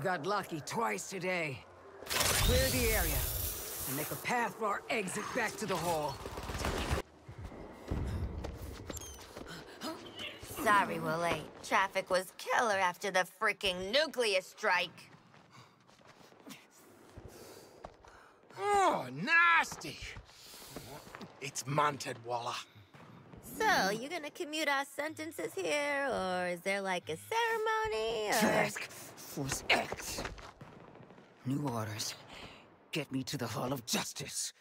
You got lucky twice today. Clear the area, and make a path for our exit back to the hall. Sorry we're late. Traffic was killer after the freaking nuclear strike. Oh, nasty! It's Amanda Waller. So, you gonna commute our sentences here, or is there like a ceremony, or... Task Force X. New orders. Get me to the Hall of Justice.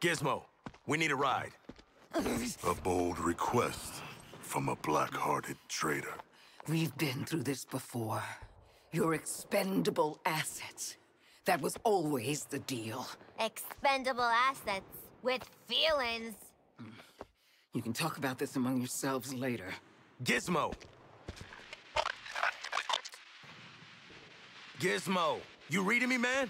Gizmo, we need a ride. A bold request from a black-hearted traitor. We've been through this before. You're expendable assets. That was always the deal. Expendable assets with feelings. You can talk about this among yourselves later. Gizmo! Gizmo, you reading me, man?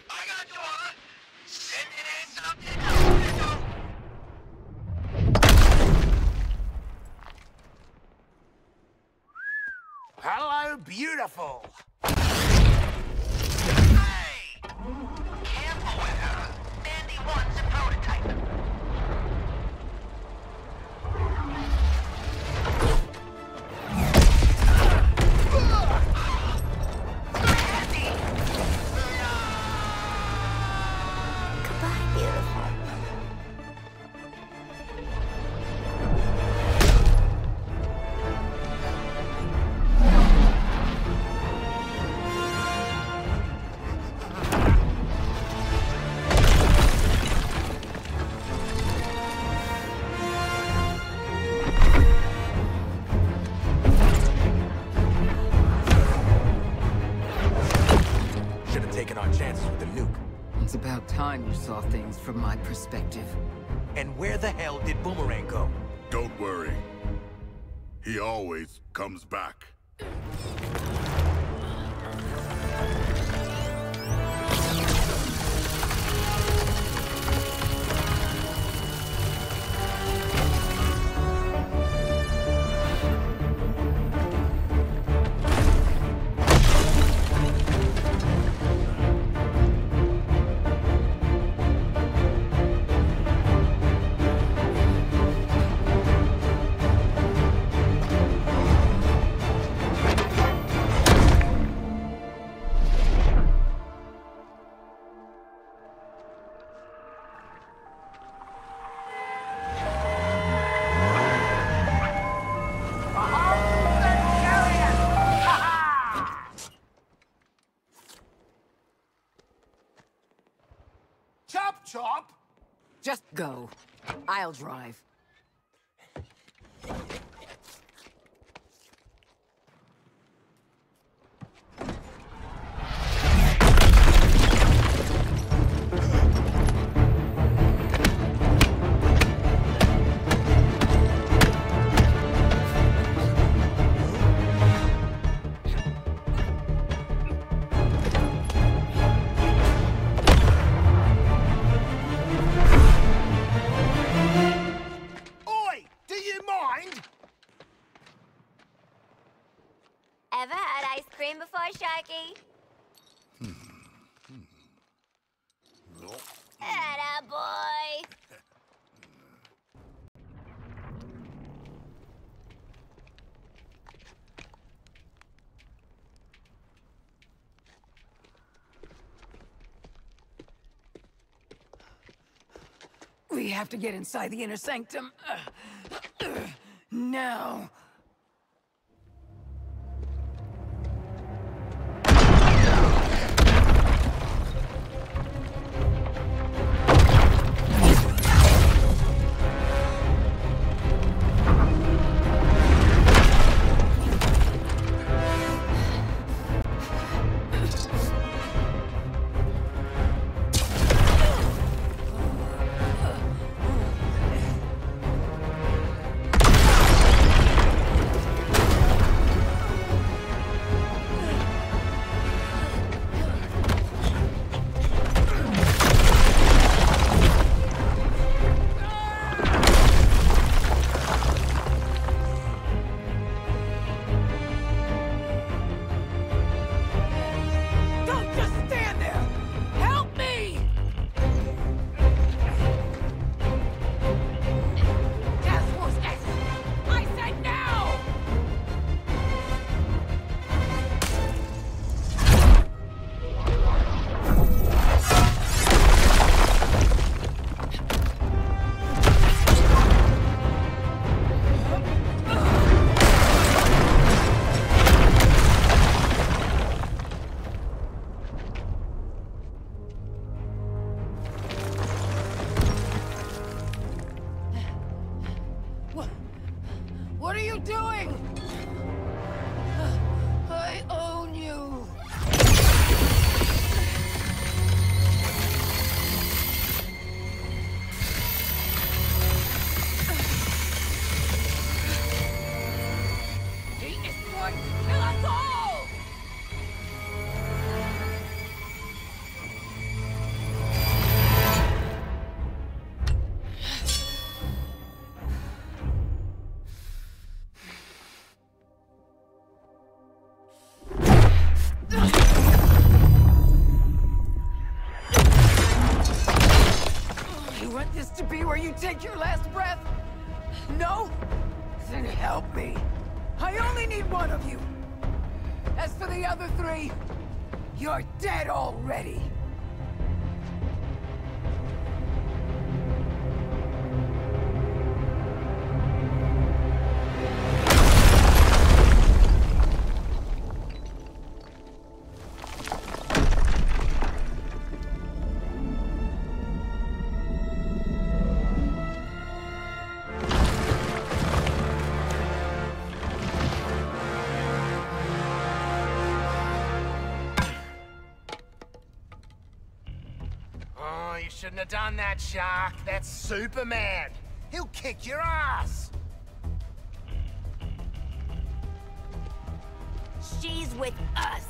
It's about time you saw things from my perspective. And where the hell did Boomerang go? Don't worry. He always comes back. Just go. I'll drive. We have to get inside the inner sanctum. Uh, uh, now. What are you doing? Shouldn't have done that, Shark. That's Superman. He'll kick your ass. She's with us.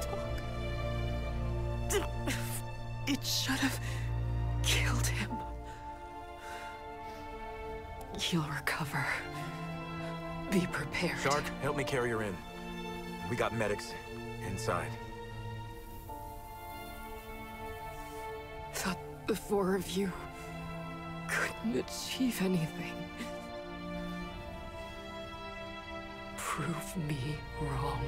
Talk. It should have killed him. He'll recover. Be prepared. Shark, help me carry her in. We got medics inside. Thought the four of you couldn't achieve anything. Prove me wrong.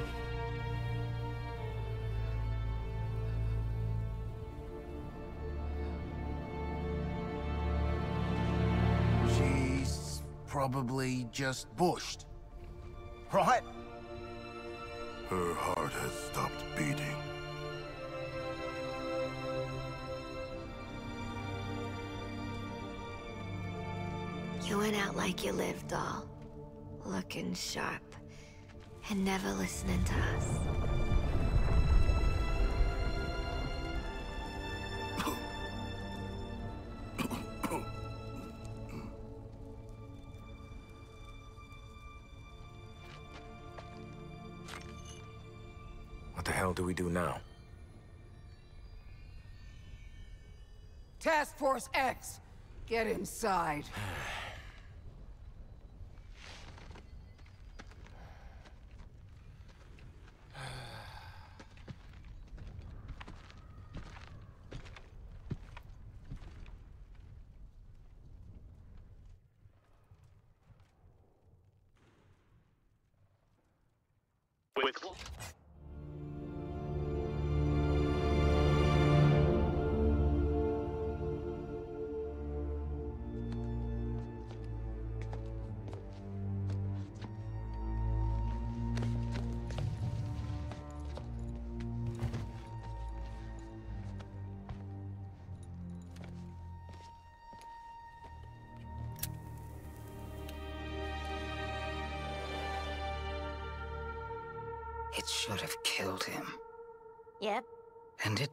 Probably just bushed. Right? Her heart has stopped beating. You went out like you lived, doll. Looking sharp. And never listening to us. Task Force X, get inside.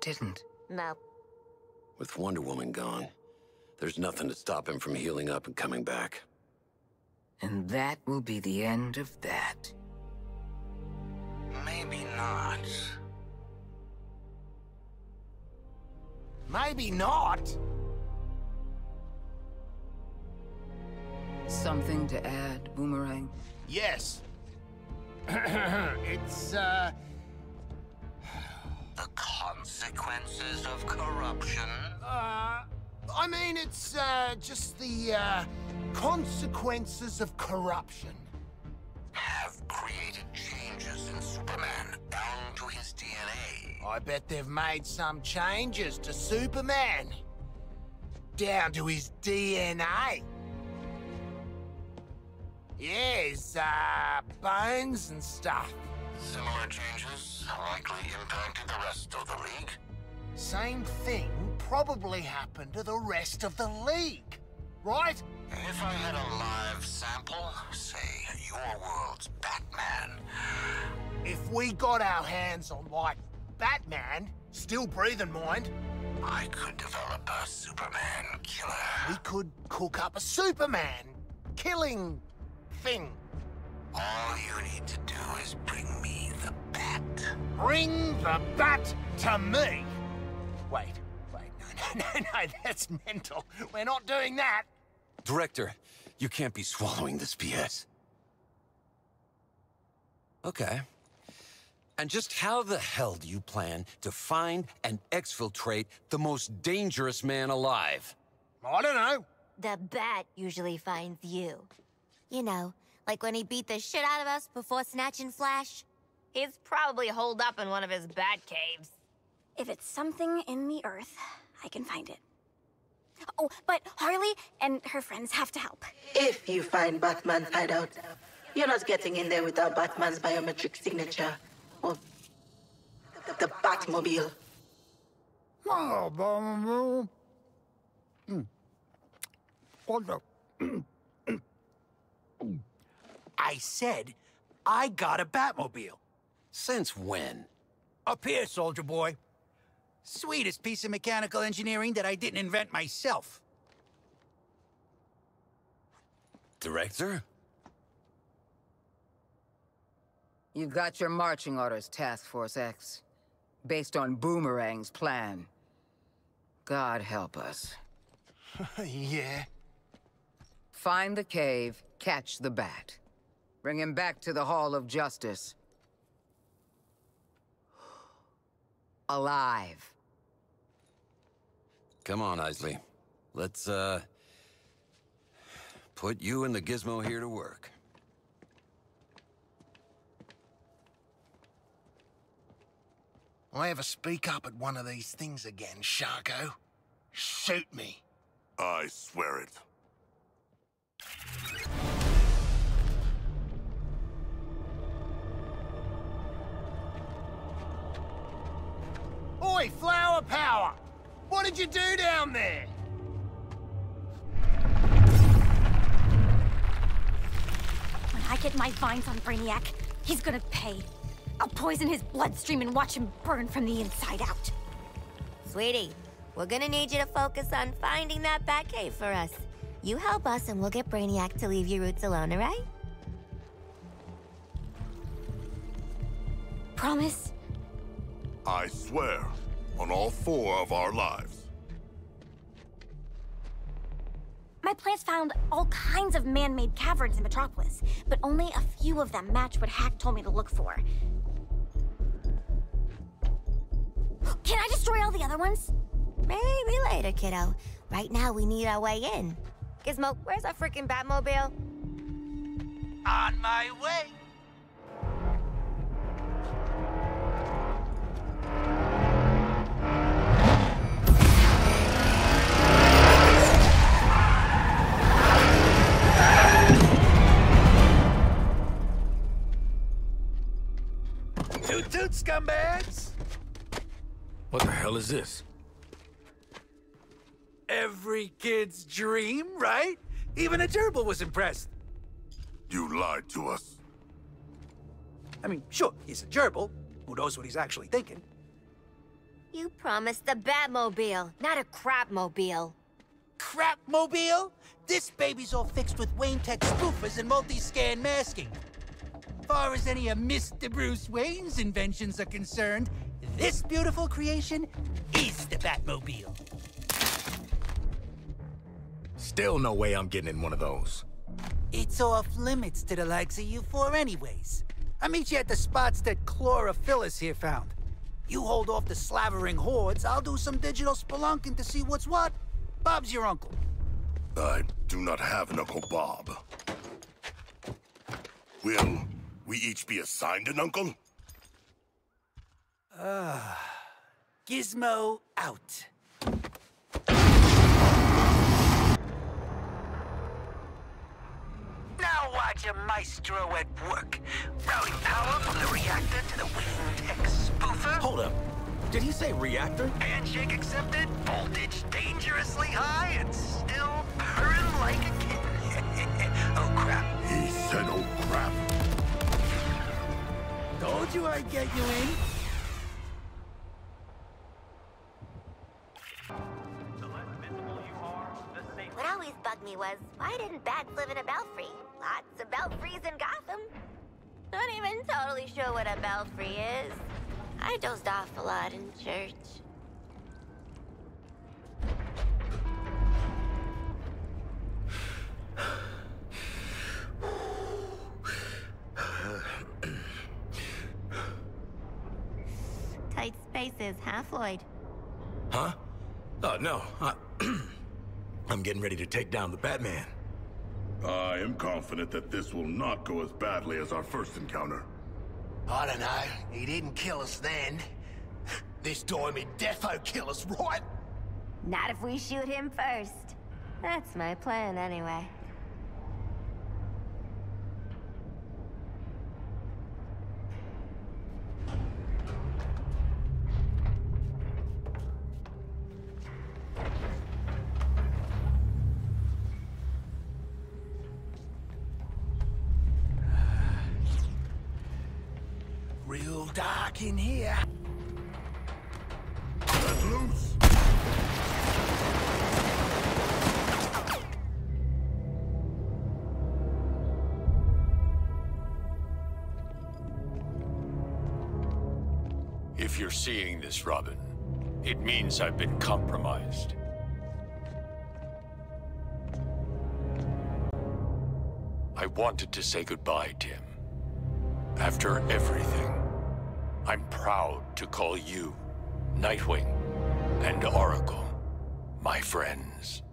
didn't. No. With Wonder Woman gone, there's nothing to stop him from healing up and coming back. And that will be the end of that. Maybe not. Maybe not. Something to add, Boomerang? Yes. it's, uh... Consequences of corruption. Uh... I mean, it's, uh, just the, uh, consequences of corruption. Have created changes in Superman down to his DNA. I bet they've made some changes to Superman. Down to his DNA. Yeah, his, uh, bones and stuff. Similar changes likely impacted the rest of the League. Same thing probably happened to the rest of the League, right? If I had a live sample, say your world's Batman, If we got our hands on, like, Batman, still breathing, mind, I could develop a Superman killer. we could cook up a Superman killing thing. All you need to Bring the bat to me. Wait, wait, no, no, no, no, that's mental. We're not doing that. Director, you can't be swallowing this BS. Okay. And just how the hell do you plan to find and exfiltrate the most dangerous man alive? I don't know. The bat usually finds you. You know, like when he beat the shit out of us before snatching Flash. He's probably holed up in one of his bat caves. If it's something in the earth, I can find it. Oh, but Harley and her friends have to help. If you find Batman's hideout, you're not getting in there without Batman's biometric signature or the, the Batmobile. Oh, What the? I said I got a Batmobile. Since when? Up here, soldier boy. Sweetest piece of mechanical engineering that I didn't invent myself. Director? You've got your marching orders, Task Force X. Based on Boomerang's plan. God help us. yeah. Find the cave, catch the bat. Bring him back to the Hall of Justice. Alive. Come on, Isley. Let's, uh... Put you and the gizmo here to work. I ever speak up at one of these things again, Sharko, shoot me. I swear it. Oi, Flower Power! What did you do down there? When I get my vines on Brainiac, he's gonna pay. I'll poison his bloodstream and watch him burn from the inside out. Sweetie, we're gonna need you to focus on finding that Batcave for us. You help us and we'll get Brainiac to leave your roots alone, alright? Promise? I swear on all four of our lives. My plants found all kinds of man-made caverns in Metropolis, but only a few of them match what Hack told me to look for. Can I destroy all the other ones? Maybe later, kiddo. Right now, we need our way in. Gizmo, where's our freaking Batmobile? On my way. Toot toot, scumbags! What the hell is this? Every kid's dream, right? Even a gerbil was impressed. You lied to us. I mean, sure, he's a gerbil. Who knows what he's actually thinking? You promised the Batmobile, not a crapmobile. Crapmobile? This baby's all fixed with Wayne Tech spoofers and multi-scan masking. Far as any of Mr. Bruce Wayne's inventions are concerned, this beautiful creation is the Batmobile. Still no way I'm getting in one of those. It's off limits to the likes of you four anyways. I'll meet you at the spots that Chlorophyllus here found. You hold off the slavering hordes, I'll do some digital spelunking to see what's what. Bob's your uncle. I do not have an Uncle Bob. Will we each be assigned an uncle? Ah, Gizmo out. Now watch a maestro at work. Routing power from the reactor to the Wayne Tech spoofer. Hold up. Did he say reactor? Handshake accepted, voltage dangerously high, and still purring like a kitten. oh crap. He said, oh crap. Told you I'd get you in. What always bugged me was, why didn't bats live in a belfry? Lots of belfries in Gotham. Not even totally sure what a belfry is. I dozed off a lot in church. Floyd? Huh? Oh, no. I... I'm getting ready to take down the Batman. I am confident that this will not go as badly as our first encounter. I don't know. He didn't kill us then. This time he defo kill us, right? Not if we shoot him first. That's my plan, anyway. Real dark in here. Let loose! If you're seeing this, Robin, it means I've been compromised. I wanted to say goodbye, Tim. After everything, I'm proud to call you, Nightwing, and Oracle, my friends.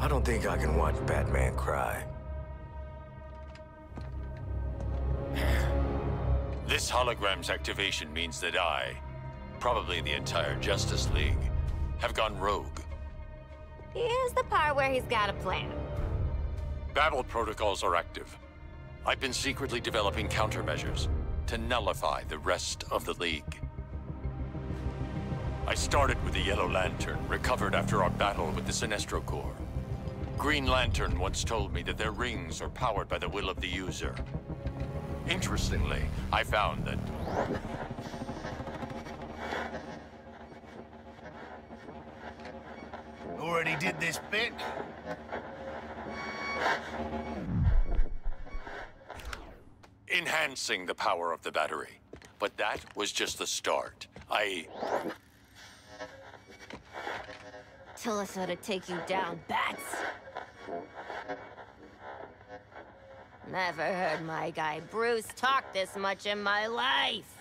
I don't think I can watch Batman cry. This hologram's activation means that I, probably the entire Justice League, have gone rogue. Here's the part where he's got a plan. Battle protocols are active. I've been secretly developing countermeasures to nullify the rest of the League. I started with the Yellow Lantern, recovered after our battle with the Sinestro Corps. Green Lantern once told me that their rings are powered by the will of the user. Interestingly, I found that Already did this bit. Enhancing the power of the battery. But that was just the start. I... Tell us how to take you down, bats. Never heard my guy Bruce talk this much in my life.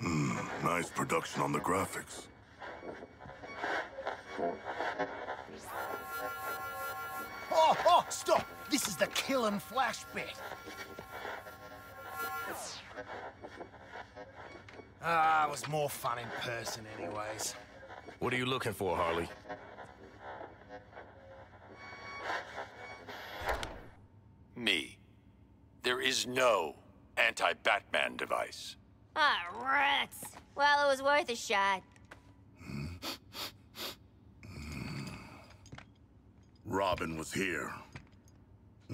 Hmm, nice production on the graphics. Oh, oh, stop! This is the kill and flash bit. Ah, it was more fun in person anyways. What are you looking for, Harley? me. There is no anti-Batman device. Ah, rats. Well, it was worth a shot. Robin was here.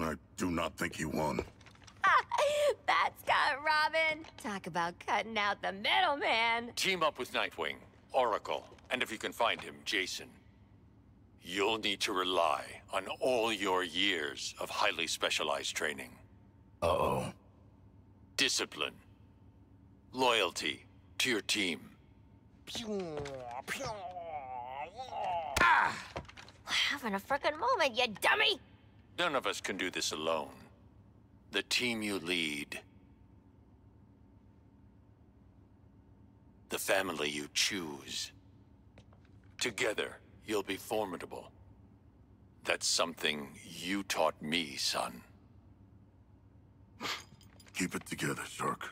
I do not think he won. That's got Robin. Talk about cutting out the middleman. Team up with Nightwing, Oracle, and if you can find him, Jason. You'll need to rely on all your years of highly specialized training. Uh-oh. Discipline. Loyalty to your team. Ah! Having a frickin' moment, you dummy! None of us can do this alone. The team you lead. The family you choose. Together, you'll be formidable. That's something you taught me, son. Keep it together, Shark.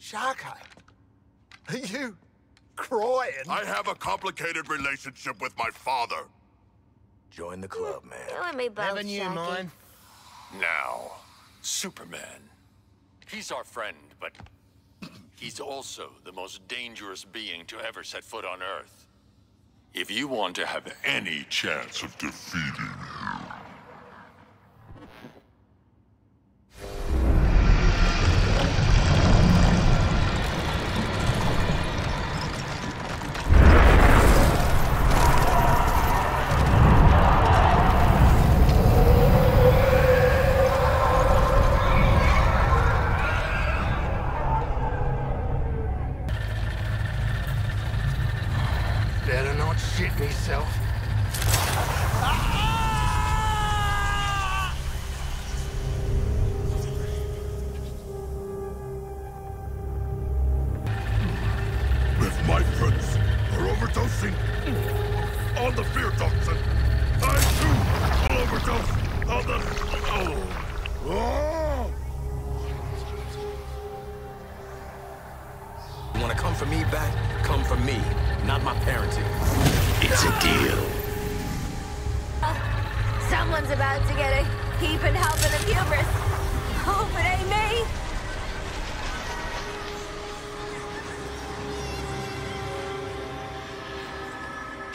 Sharko, are you crying? I have a complicated relationship with my father. Join the club, man. You and me both, Never knew Sharky. mine. Now, Superman. He's our friend, but he's also the most dangerous being to ever set foot on Earth. If you want to have any chance of defeating him,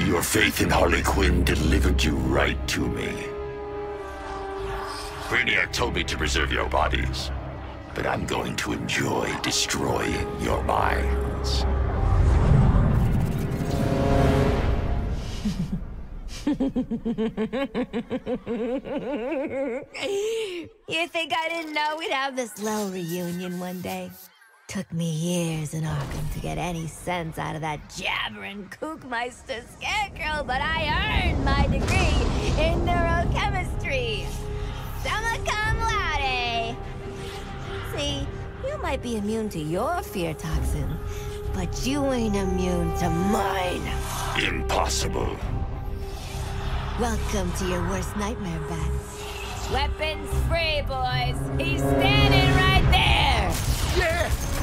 Your faith in Harley Quinn delivered you right to me. Brainiac told me to preserve your bodies, but I'm going to enjoy destroying your minds. you think I didn't know we'd have this little reunion one day? Took me years in Arkham to get any sense out of that jabbering kookmeister scarecrow, but I earned my degree in neurochemistry. Summa cum laude. See, you might be immune to your fear toxin, but you ain't immune to mine. Impossible. Welcome to your worst nightmare, Bat. Weapons free, boys. He's standing right there. Yeah!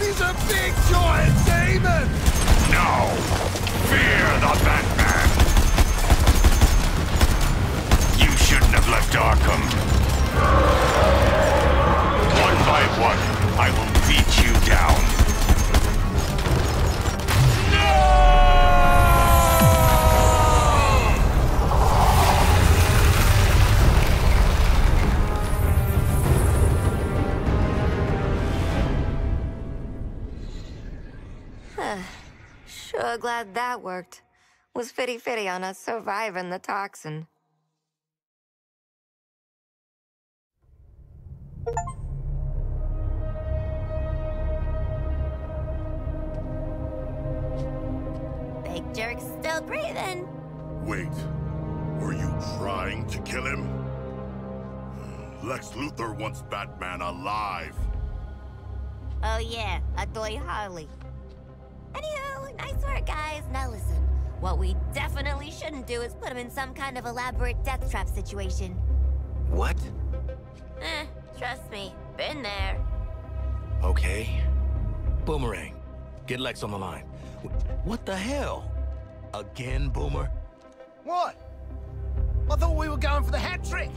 He's a big giant demon! No! Fear the Batman! You shouldn't have left Arkham. One by one, I will beat you down. Glad that worked. Was fitty fitty on us surviving the toxin. Big jerk's still breathing. Wait, were you trying to kill him? Lex Luthor wants Batman alive. Oh yeah, Adoy Harley. Anywho, nice work, guys. Now listen. What we definitely shouldn't do is put him in some kind of elaborate death trap situation. What? Eh, trust me. Been there. Okay. Boomerang. Get Lex on the line. What the hell? Again, Boomer? What? I thought we were going for the hat trick.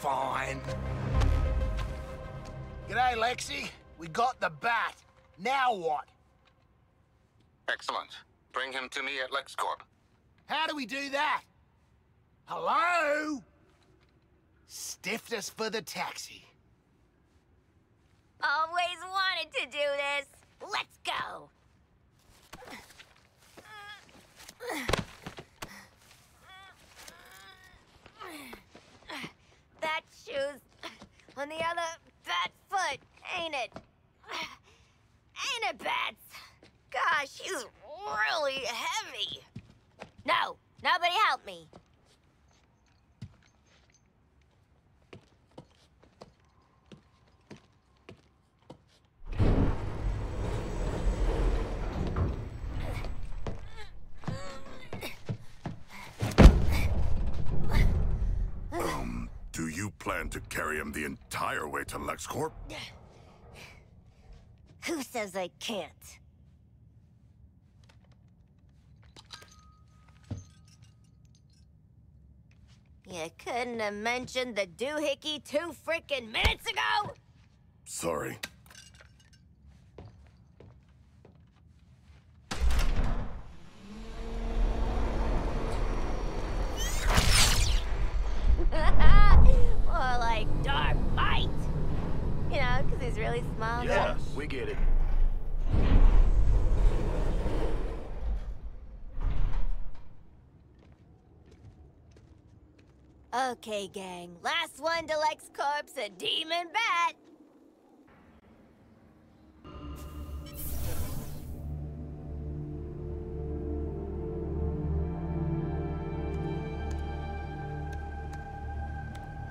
Fine. G'day, Lexi. We got the bat. Now what? Excellent. Bring him to me at LexCorp. How do we do that? Hello? Stiffed us for the taxi. Always wanted to do this. Let's go. That shoe's on the other bat foot, ain't it? Ain't it, Bats? Gosh, he's really heavy. No, nobody help me. Um, do you plan to carry him the entire way to LexCorp? Who says I can't? You couldn't have mentioned the doohickey two frickin' minutes ago? Sorry. More like dark bite. You know, because he's really small. Yes, we get it. Okay, gang. Last one to LexCorp's a demon bat.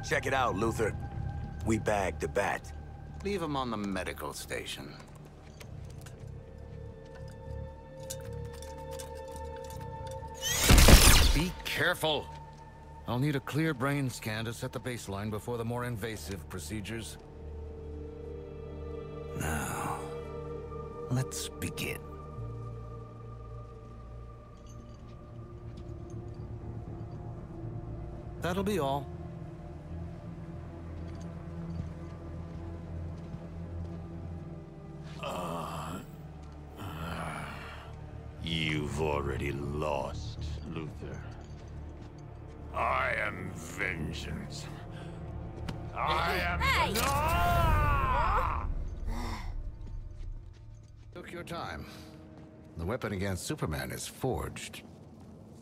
Check it out, Luthor. We bagged the bat. Leave him on the medical station. Be careful. I'll need a clear brain scan to set the baseline before the more invasive procedures. Now, let's begin. That'll be all. You've already lost, Luthor. I am vengeance. I am. Hey! Ah! Took your time. The weapon against Superman is forged.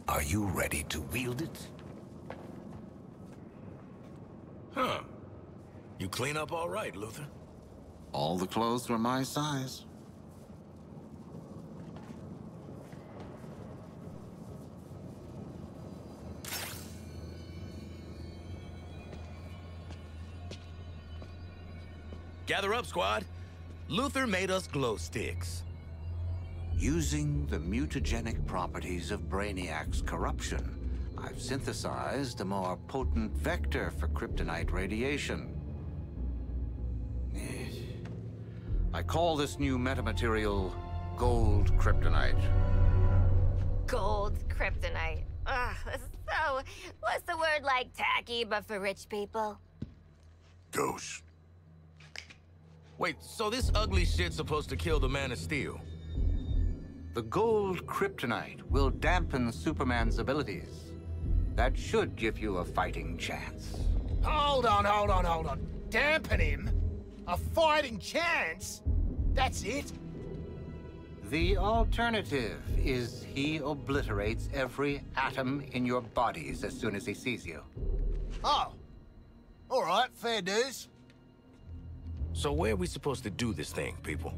Are you ready to wield it? Huh. You clean up all right, Luthor. All the clothes were my size. Gather up, squad. Luthor made us glow sticks. Using the mutagenic properties of Brainiac's corruption, I've synthesized a more potent vector for kryptonite radiation. I call this new metamaterial gold kryptonite. Gold kryptonite. Ugh, so. What's the word like tacky, but for rich people? Ghost. Wait, so this ugly shit's supposed to kill the Man of Steel? The gold kryptonite will dampen Superman's abilities. That should give you a fighting chance. Hold on, hold on, hold on. Dampen him? A fighting chance? That's it? The alternative is he obliterates every atom in your bodies as soon as he sees you. Oh. All right, fair dues. So where are we supposed to do this thing, people?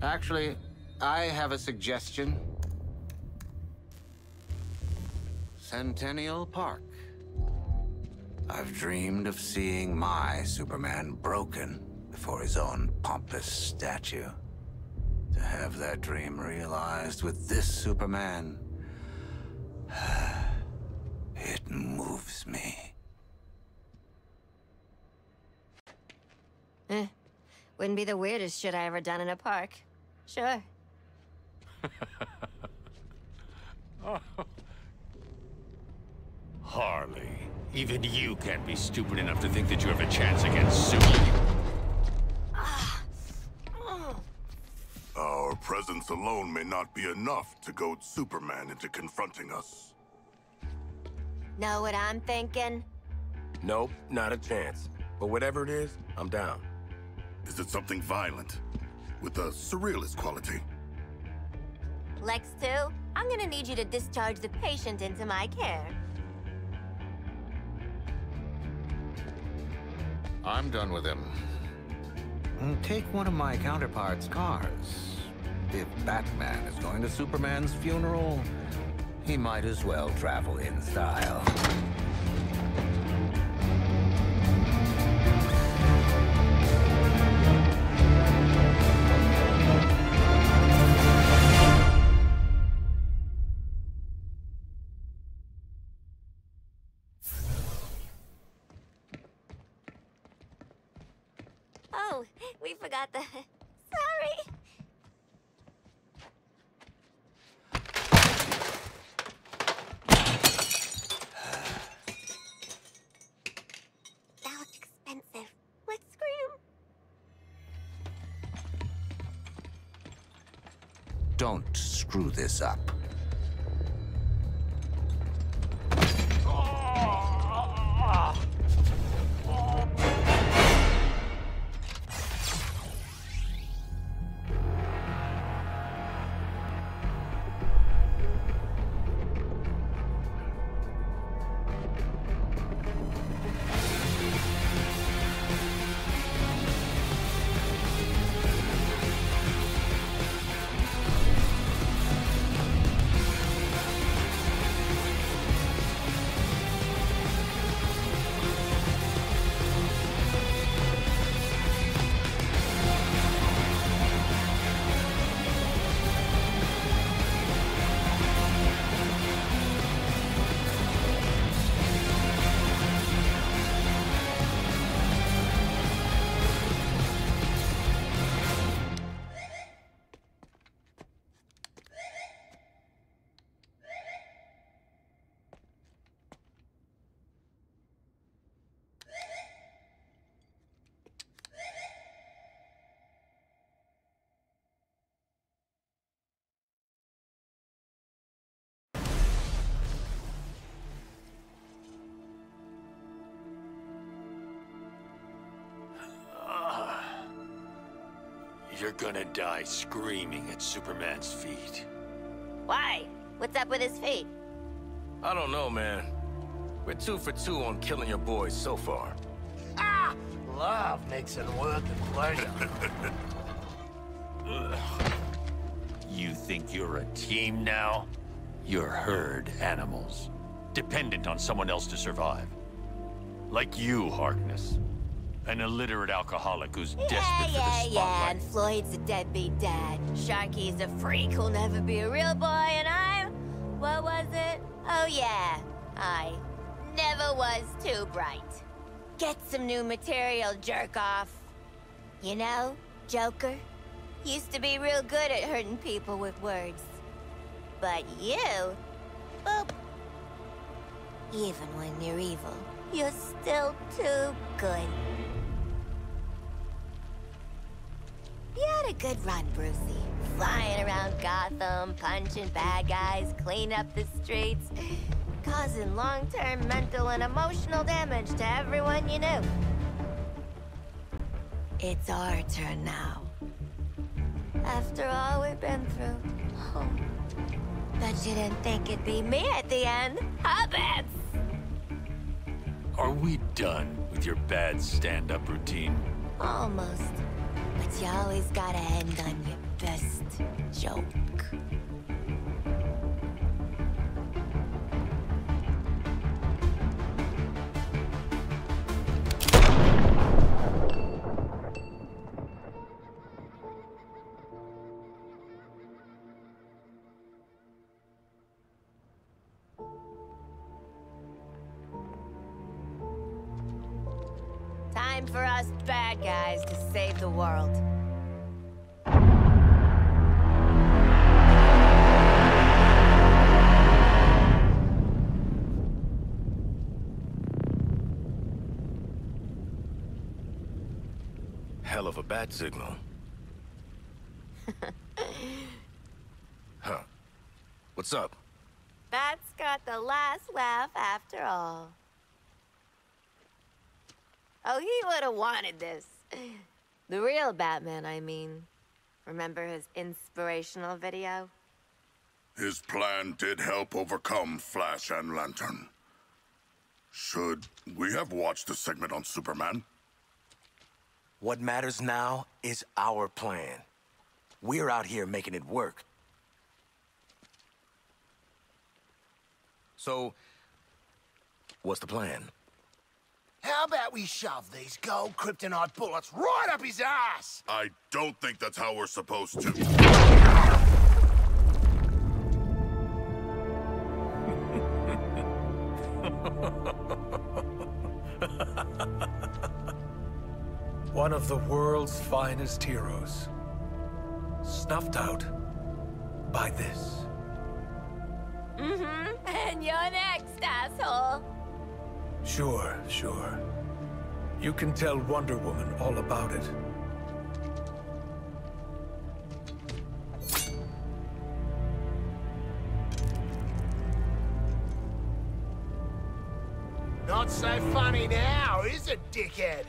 Actually, I have a suggestion. Centennial Park. I've dreamed of seeing my Superman broken before his own pompous statue. To have that dream realized with this Superman, it moves me. Eh. Wouldn't be the weirdest shit I ever done in a park. Sure. Harley. Even you can't be stupid enough to think that you have a chance against Superman. Ah. Our presence alone may not be enough to goad Superman into confronting us. Know what I'm thinking? Nope, not a chance. But whatever it is, I'm down. Is it something violent? With a surrealist quality? Lex 2, I'm gonna need you to discharge the patient into my care. I'm done with him. Take one of my counterpart's cars. If Batman is going to Superman's funeral, he might as well travel in style. We forgot the... Sorry! That expensive. Let's scream. Don't screw this up. You're gonna die screaming at Superman's feet. Why? What's up with his feet? I don't know, man. We're two for two on killing your boys so far. Ah! Love makes it worth the pleasure. You think you're a team now? You're herd animals, dependent on someone else to survive. Like you, Harkness. An illiterate alcoholic who's desperate Yeah, for the yeah, yeah, spotlight. and Floyd's a deadbeat dad. Sharky's a freak who'll never be a real boy, and I'm... What was it? Oh, yeah. I never was too bright. Get some new material, jerk off. You know, Joker used to be real good at hurting people with words. But you, boop. Even when you're evil, you're still too good. You had a good run, Brucey. Flying around Gotham, punching bad guys, cleaning up the streets, causing long-term mental and emotional damage to everyone you knew. It's our turn now. After all we've been through. Oh. Bet you didn't think it'd be me at the end, huh? Are we done with your bad stand-up routine? Almost. You always gotta end on your best joke. time for us bad guys to save the world. Hell of a bat signal. huh. What's up? Bat's got the last laugh after all. Oh, he would have wanted this. The real Batman, I mean. Remember his inspirational video? His plan did help overcome Flash and Lantern. Should we have watched the segment on Superman? What matters now is our plan. We're out here making it work. So, what's the plan? How about we shove these gold kryptonite bullets right up his ass? I don't think that's how we're supposed to. One of the world's finest heroes. Snuffed out by this. Mm-hmm. And you're next, asshole. Sure, sure. You can tell Wonder Woman all about it. Not so funny now, is it, dickhead?